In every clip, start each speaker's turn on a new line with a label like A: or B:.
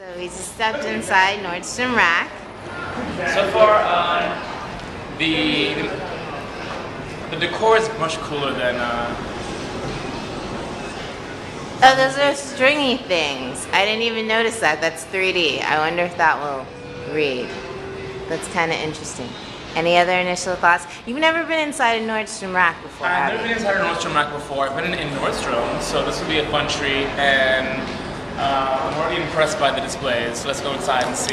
A: So we just stepped inside Nordstrom Rack.
B: So far, uh, the the decor is much cooler than. Uh,
A: Oh, those are stringy things. I didn't even notice that. That's 3D. I wonder if that will read. That's kind of interesting. Any other initial thoughts? You've never been inside a Nordstrom Rack before,
B: I've never been inside a Nordstrom Rack before. I've been in, in Nordstrom, so this will be a fun treat. And impressed by the displays. So let's go inside and see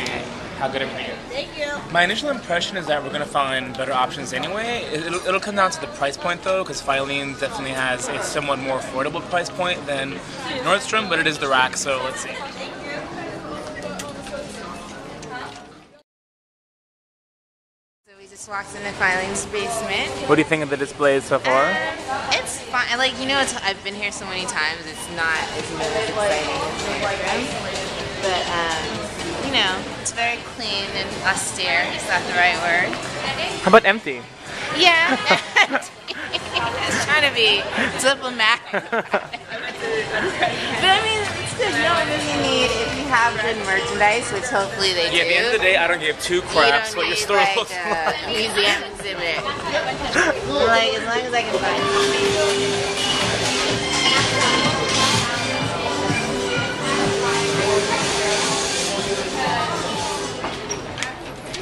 B: how good everything is.
A: Thank you.
B: My initial impression is that we're gonna find better options anyway. It- It'll, it'll come down to the price point though, because Filene definitely has a somewhat more affordable price point than Nordstrom, but it is the rack, so let's see.
A: So we just walked into Filene's basement.
B: What do you think of the displays so far?
A: Um, it's fine. Like you know, it's, I've been here so many times. It's not as new as exciting as Nordstrom, but um, you know, it's very clean and austere. Is that the right word?
B: How about empty?
A: Yeah. it's trying to be diplomatic. but I mean, it's good. You don't really need if you have good merchandise, which hopefully they
B: Yeah,
A: do.
B: Yeah, at the end of the day, I don't give two craps
A: don't
B: what your store
A: like,
B: looks
A: a
B: like.
A: museum exhibit. Like as long as I can find.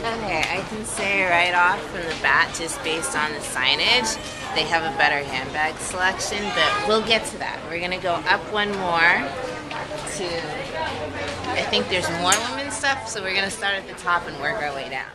A: Okay, I can say right off from the bat, just based on the signage, they have a better handbag selection, but we'll get to that. We're gonna go up one more to, I think there's more women's stuff, so we're gonna start at the top and work our way down.